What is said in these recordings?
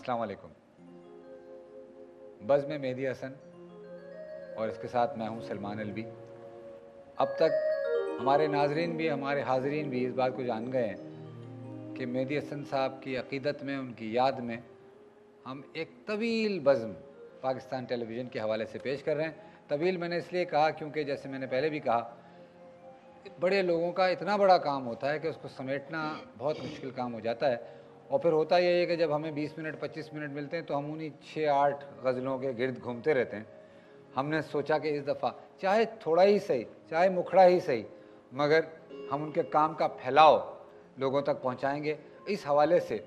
अस्सलाम वालेकुम। बज़ में मेहदी हसन और इसके साथ मैं हूँ सलमान अलवी। अब तक हमारे नाजरीन भी, हमारे हाजरीन भी इस बात को जान गए हैं कि मेहदी हसन साहब की अकीदत में, उनकी याद में हम एक तवील बज़म पाकिस्तान टेलीविज़न के हवाले से पेश कर रहे हैं। तवील मैंने इसलिए कहा क्योंकि जैसे मैंने पहले भी कहा, बड़े लोगों का इतना बड़ा काम होता है कि उसको समेटना बहुत मुश्किल काम हो जाता है। और फिर होता यह है कि जब हमें 20 मिनट 25 मिनट मिलते हैं तो हम उन्हीं छः आठ गज़लों के गिरद घूमते रहते हैं। हमने सोचा कि इस दफ़ा चाहे थोड़ा ही सही चाहे मुखड़ा ही सही मगर हम उनके काम का फैलाव लोगों तक पहुँचाएँगे। इस हवाले से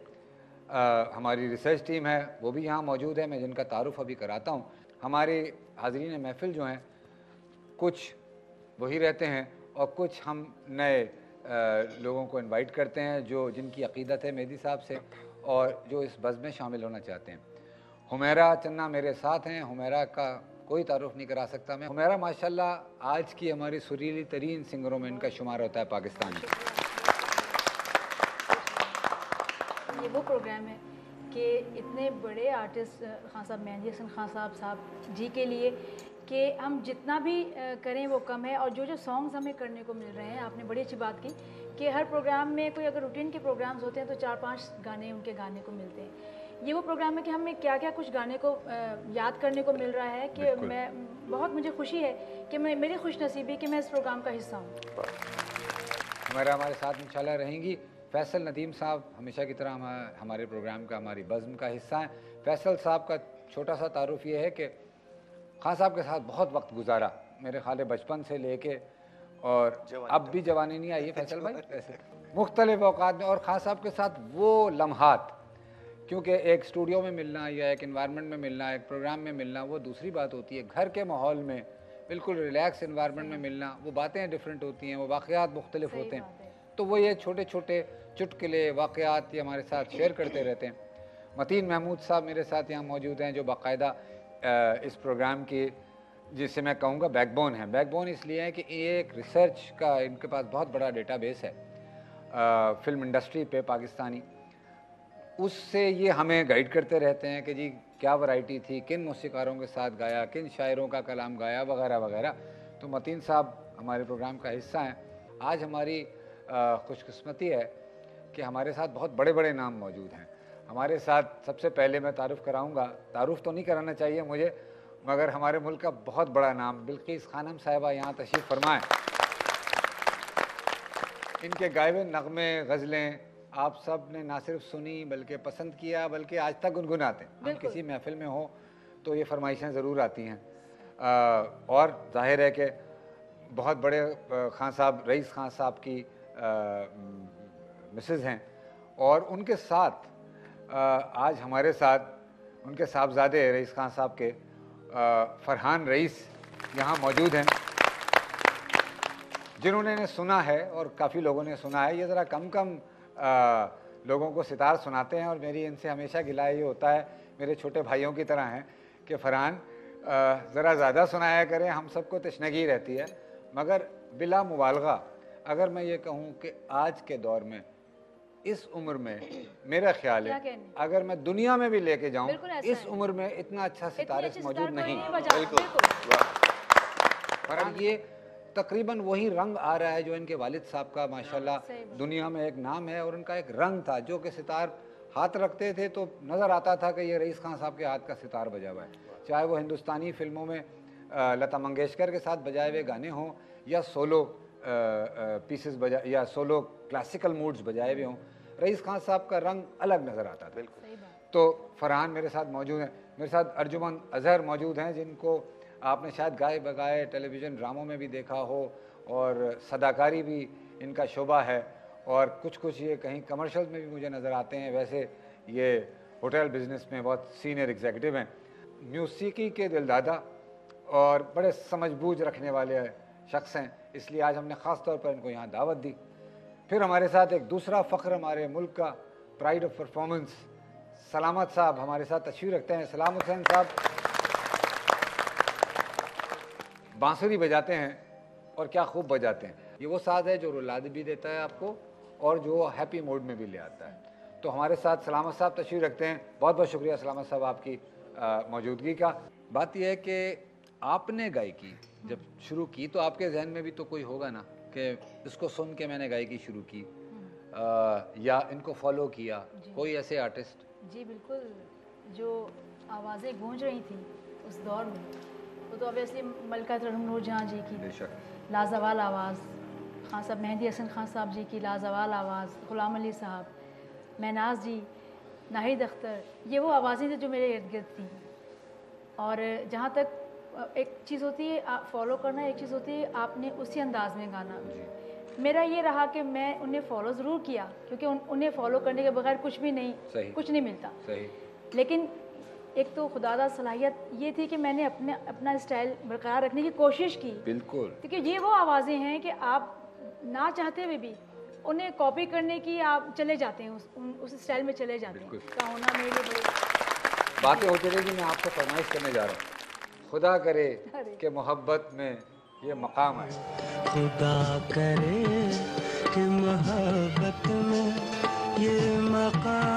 आ, हमारी रिसर्च टीम है वो भी यहाँ मौजूद है मैं जिनका तारुफ अभी कराता हूँ। हमारे हाजरीन महफिल जो हैं कुछ वही रहते हैं और कुछ हम नए लोगों को इनवाइट करते हैं, जो जिनकी अकीदत है मेहदी साहब से और जो इस बज़ में शामिल होना चाहते हैं। हुमेरा चन्ना मेरे साथ हैं, हुमेरा का कोई तारुफ नहीं करा सकता मैं। हुमेरा, माशाल्लाह, आज की हमारी सुरीली तरीन सिंगरों में इनका शुमार होता है पाकिस्तान। में ये वो प्रोग्राम है कि इतने बड़े आर्टिस्ट खान साहब, मेहंदी हसन खान साहब साहब जी के लिए कि हम जितना भी करें वो कम है और जो जो सॉन्ग्स हमें करने को मिल रहे हैं आपने बड़ी अच्छी बात की कि हर प्रोग्राम में कोई अगर रूटीन के प्रोग्राम्स होते हैं तो चार पाँच गाने उनके गाने को मिलते हैं। ये वो प्रोग्राम है कि हमें क्या क्या कुछ गाने को याद करने को मिल रहा है कि मैं बहुत मुझे खुशी है कि मैं मेरी खुश नसीबी कि मैं इस प्रोग्राम का हिस्सा हूँ। हमारा हमारे साथ इंशाल्लाह रहेंगी। फैसल नदीम साहब हमेशा की तरह हमारे प्रोग्राम का हमारी बज़म का हिस्सा हैं। फैसल साहब का छोटा सा तारुफ ये है कि खान साहब के साथ बहुत वक्त गुजारा मेरे ख्याल बचपन से लेके और अब भी जवानी नहीं आई है फैसल भाई? ऐसे। मुख्तलिफ़ अवकात में और खान साहब के साथ वो लम्हात क्योंकि एक स्टूडियो में मिलना या एक इन्वायरमेंट में मिलना एक प्रोग्राम में मिलना वो दूसरी बात होती है। घर के माहौल में बिल्कुल रिलैक्स इन्वायरमेंट में मिलना वो बातें डिफरेंट होती हैं वो वाक़ात मुख्तलिफ़ होते हैं। तो वो ये छोटे छोटे चुटकले वाक़ात ये हमारे साथ शेयर करते रहते हैं। मतीन महमूद साहब मेरे साथ यहाँ मौजूद हैं जो बाकायदा इस प्रोग्राम की जिसे मैं कहूँगा बैकबोन है। बैकबोन इसलिए है कि ये एक रिसर्च का इनके पास बहुत बड़ा डेटाबेस है। आ, फ़िल्म इंडस्ट्री पे पाकिस्तानी। उससे ये हमें गाइड करते रहते हैं कि जी क्या वैरायटी थी किन मौसीकारों के साथ गाया किन शायरों का कलाम गाया वगैरह वगैरह। तो मतीन साहब हमारे प्रोग्राम का हिस्सा हैं। आज हमारी खुशकस्मती है कि हमारे साथ बहुत बड़े बड़े नाम मौजूद हैं। हमारे साथ सबसे पहले मैं तारुफ़ कराऊँगा। तारुफ़ तो नहीं कराना चाहिए मुझे मगर हमारे मुल्क का बहुत बड़ा नाम बिल्किस खानम साहिबा यहाँ तशरीफ़ फरमाएँ। इनके गायब नगमे गज़लें आप सबने ना सिर्फ़ सुनी बल्कि पसंद किया बल्कि आज तक गुनगुनाते हैं। हम किसी महफिल में हो तो ये फरमाइशें ज़रूर आती हैं। और ज़ाहिर है कि बहुत बड़े खान साहब रईस खान साहब की मिसेज़ हैं। और उनके साथ आज हमारे साथ उनके साहबजादे रईस खान साहब के फरहान रईस यहाँ मौजूद हैं जिन्होंने ने सुना है और काफ़ी लोगों ने सुना है। ये ज़रा कम कम आ, लोगों को सितार सुनाते हैं और मेरी इनसे हमेशा गिला ये होता है मेरे छोटे भाइयों की तरह हैं कि फ़रहान ज़रा ज़्यादा सुनाया करें हम सबको तशनगी रहती है। मगर बिला मुबालगा अगर मैं ये कहूँ कि आज के दौर में इस उम्र में मेरा ख्याल है अगर मैं दुनिया में भी लेके जाऊँ इस उम्र में इतना अच्छा सितारे मौजूद नहीं। बिल्कुल। पर ये तकरीबन वही रंग आ रहा है जो इनके वालिद साहब का माशाल्लाह दुनिया में एक नाम है और उनका एक रंग था जो कि सितार हाथ रखते थे तो नज़र आता था कि ये रईस खान साहब के हाथ का सितार बजा हुआ है। चाहे वो हिंदुस्तानी फ़िल्मों में लता मंगेशकर के साथ बजाए हुए गाने हों या सोलो पीसेस बजा या सोलो क्लासिकल मूड्स बजाए हुए हों रईस खान साहब का रंग अलग नज़र आता था। बिल्कुल। तो फरहान मेरे साथ मौजूद हैं। मेरे साथ अर्जुमन अजहर मौजूद हैं जिनको आपने शायद गाए बगाए टेलीविज़न ड्रामों में भी देखा हो और सदाकारी भी इनका शोबा है। और कुछ कुछ ये कहीं कमर्शल में भी मुझे नज़र आते हैं। वैसे ये होटल बिज़नेस में बहुत सीनियर एग्जीक्यूटिव हैं। म्यूसिकी के दिलदादा और बड़े समझबूझ रखने वाले शख्स हैं। इसलिए आज हमने ख़ास तौर पर इनको यहाँ दावत दी। फिर हमारे साथ एक दूसरा फ़ख्र हमारे मुल्क का प्राइड ऑफ़ परफॉर्मेंस सलामत साहब हमारे साथ तशवीर रखते हैं। सलाम हुसैन साहब। बांसुरी बजाते हैं और क्या खूब बजाते हैं। ये वो साज है जो रुलाद भी देता है आपको और जो हैप्पी मूड में भी ले आता है। तो हमारे साथ सलामत साहब तशरीफ़ रखते हैं। बहुत बहुत शुक्रिया सलामत साहब आपकी मौजूदगी का। बात यह है कि आपने गायकी जब शुरू की तो आपके जहन में भी तो कोई होगा ना कि इसको सुन के मैंने गायकी शुरू की आ, या इनको फॉलो किया कोई ऐसे आर्टिस्ट जी बिल्कुल जो आवाज़ें गूंज रही थी उस दौर में वो तो ऑब्वियसली मलका नूर जहाँ जी की लाजवाल आवाज़ खान साहब मेहंदी हसन खान साहब जी की लाजवाल आवाज़ ग़ुलाम अली साहब महनाज जी नाहिद अख्तर ये वो आवाज़ें थी जो मेरे इर्द गिर्द थी। और जहाँ तक एक चीज़ होती है आप फॉलो करना एक चीज़ होती है आपने उसी अंदाज में गाना। मेरा ये रहा कि मैं उन्हें फॉलो ज़रूर किया क्योंकि उन, उन्हें फॉलो करने के बगैर कुछ भी नहीं सही। कुछ नहीं मिलता। सही। लेकिन एक तो खुदादा सलाहियत ये थी कि मैंने अपने अपना स्टाइल बरकरार रखने की कोशिश की। बिल्कुल। क्योंकि ये वो आवाज़ें हैं कि आप ना चाहते हुए भी उन्हें कॉपी करने की आप चले जाते हैं उस उस स्टाइल में चले जाते हैं। होना मेरे लिए बातें होती रहेगी मैं आपसे फरमाइश करने जा रहा हूँ। खुदा करे कि मोहब्बत में ये मकाम है खुदा करे कि मोहब्बत में ये मकाम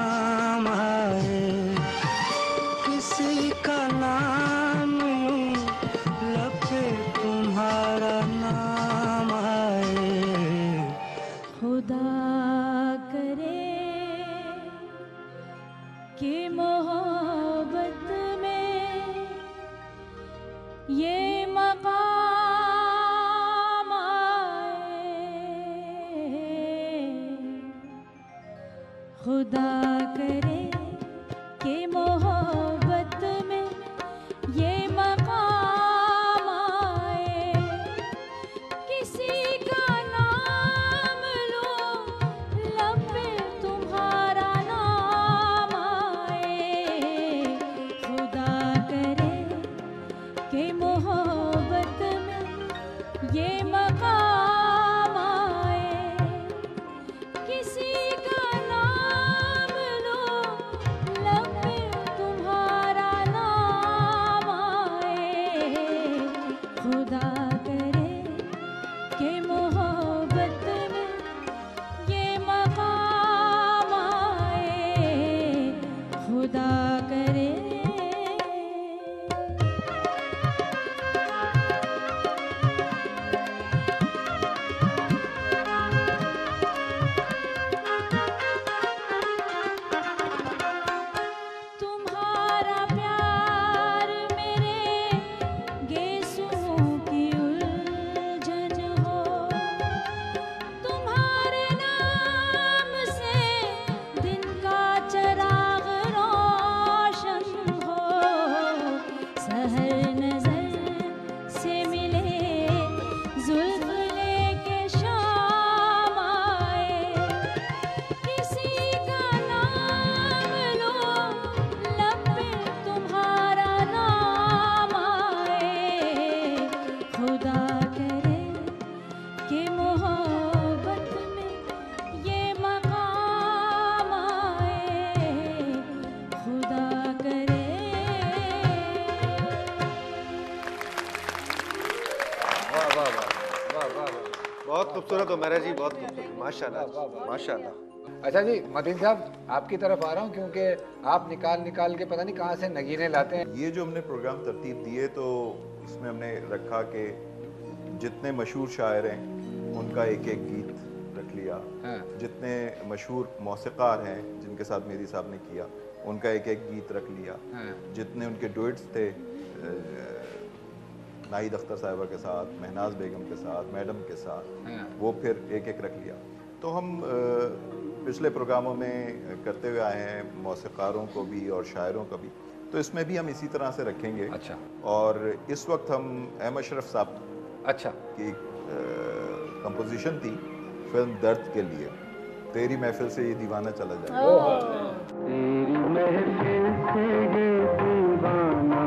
माशाल्लाह माशाल्लाह अच्छा जी मदीन साहब आपकी तरफ़ आ रहा हूँ क्योंकि आप निकाल निकाल के पता नहीं कहाँ से नगीने लाते हैं ये जो हमने प्रोग्राम तरतीब दिए तो इसमें हमने रखा कि जितने मशहूर शायर हैं उनका एक एक गीत रख लिया हाँ। जितने मशहूर मौसीकार हैं जिनके साथ मेरी साहब ने किया उनका एक एक गीत रख लिया हाँ। जितने उनके डुएट्स थे नाहिद अख्तर साहिबा के साथ महनाज बेगम के साथ मैडम के साथ हाँ। वो फिर एक एक रख लिया। तो हम पिछले प्रोग्रामों में करते हुए आए हैं मौसीकारों को भी और शायरों को भी। तो इसमें भी हम इसी तरह से रखेंगे। अच्छा। और इस वक्त हम अहमद शरफ साहब अच्छा। की कंपोजिशन थी फ़िल्म दर्द के लिए। तेरी महफिल से ये दीवाना चला जाए तेरी महफिल से ये दीवाना।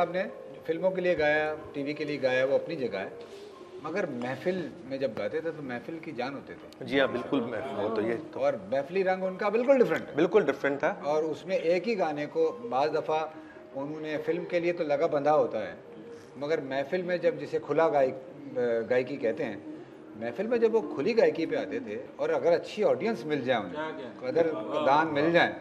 साहब ने जो फ़िल्मों के लिए गाया टीवी के लिए गाया वो अपनी जगह है। मगर महफिल में जब गाते थे तो महफिल की जान होते थे। जी हाँ बिल्कुल वो तो ये तो और महफिली रंग उनका बिल्कुल डिफरेंट है। बिल्कुल डिफरेंट था। और उसमें एक ही गाने को बाज़ दफ़ा उन्होंने फ़िल्म के लिए तो लगा बंधा होता है। मगर महफिल में जब जिसे खुला गायक गायकी कहते हैं महफिल में जब वो खुली गायकी पे आते थे और अगर अच्छी ऑडियंस मिल जाए उन्हें अगर दान मिल जाए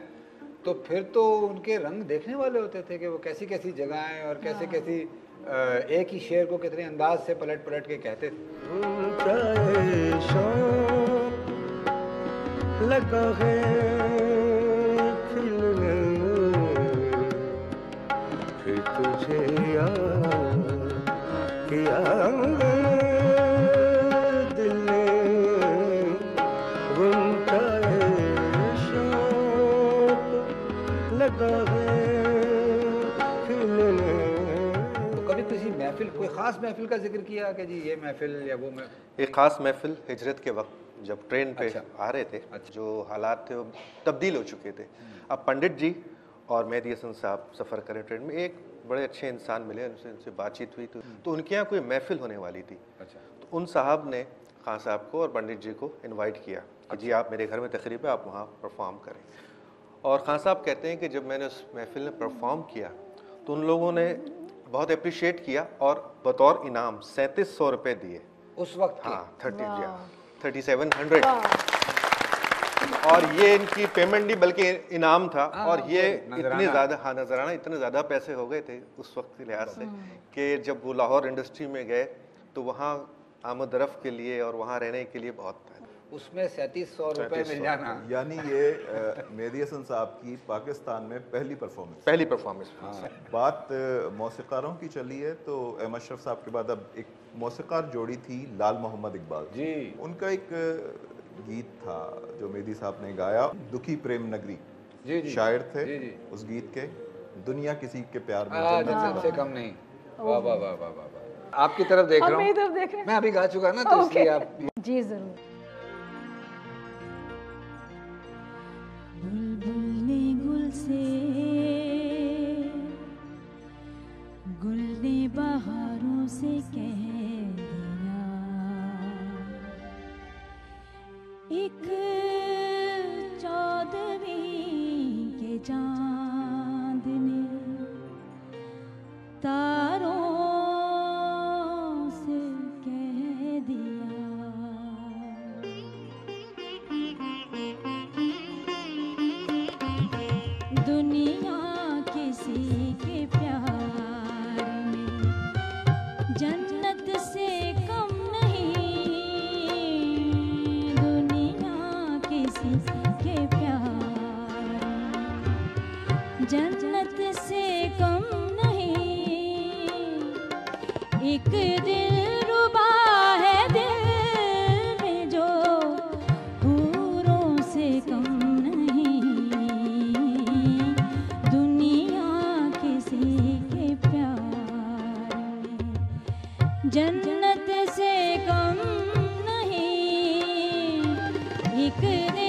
तो फिर तो उनके रंग देखने वाले होते थे कि वो कैसी कैसी जगहें और कैसे कैसी एक ही शेर को कितने अंदाज से पलट पलट के कहते थे। लगा है फिर तुझे याद ख़ास महफिल का ज़िक्र किया कि जी ये महफिल या वो महफिल एक ख़ास महफिल हिजरत के वक्त जब ट्रेन पे अच्छा। आ रहे थे अच्छा। जो हालात थे वो तब्दील हो चुके थे। अब पंडित जी और मेहदी हसन साहब सफ़र करें ट्रेन में एक बड़े अच्छे इंसान मिले उनसे उनसे बातचीत हुई तो, तो उनके यहाँ कोई महफिल होने वाली थी। अच्छा। तो उन साहब ने खान साहब को और पंडित जी को इनवाइट किया कि जी आप मेरे घर में तकरीब है आप वहाँ परफॉर्म करें। और खान साहब कहते हैं कि जब मैंने उस महफिल में परफॉर्म किया तो उन लोगों ने बहुत अप्रिशिएट किया और बतौर इनाम सैंतीस सौ रुपये दिए। उस वक्त हाँ thirty G thirty seven hundred और ये इनकी पेमेंट नहीं बल्कि इनाम था हाँ, और ये इतने ज़्यादा हाँ नजराना इतने ज़्यादा पैसे हो गए थे उस वक्त के लिहाज से कि जब वो लाहौर इंडस्ट्री में गए तो वहाँ आमदरफ के लिए और वहाँ रहने के लिए बहुत था। उसमें सैंतीस सौ रुपये मिल जाना। यानी ये हसन साहब की पाकिस्तान में पहली परफॉर्मेंस पहली परफॉर्मेंस हाँ। बात मौसीकारों की चली है तो अहमद शरफ साहब के बाद अब एक मौसीकार जोड़ी थी लाल मोहम्मद इकबाल। जी। उनका एक गीत था जो मेदी साहब ने गाया दुखी प्रेम नगरी। जी जी। शायर थे जी, जी। उस गीत के। दुनिया किसी के प्यार में आ, जन्नत जन्नत से कम नहीं। वाह वाह वाह वाह वाह। आपकी तरफ़ देख रहा हूँ। रहे मैं अभी गा चुका ना तो इसलिए आप जी ज़रूर। बहारों से कह जन्नत से कम नहीं दुनिया किसी के प्यार। जन्नत से कम नहीं एक दिल एक दिल रुबा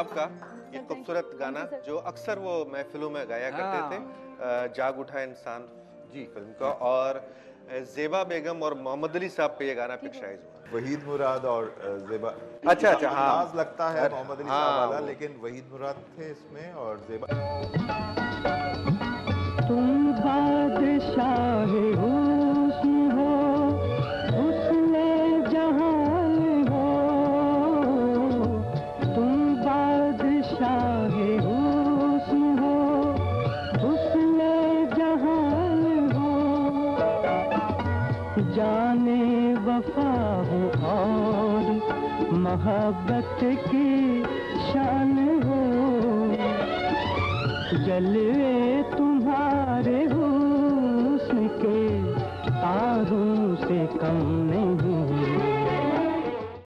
साहब का ये खूबसूरत गाना जो अक्सर वो महफिलों में गाया करते थे जाग उठा इंसान जी फ़िल्म का और जेबा बेगम और मोहम्मद अली साहब पे ये गाना पिक्चराइज हुआ। वहीद मुराद और जेबा अच्छा, अच्छा, हाँ। लगता है मोहम्मद अली साहब हाँ, वाला लेकिन वहीद मुराद थे इसमें और जेबा तुम बादशाह हुस्न Lưu.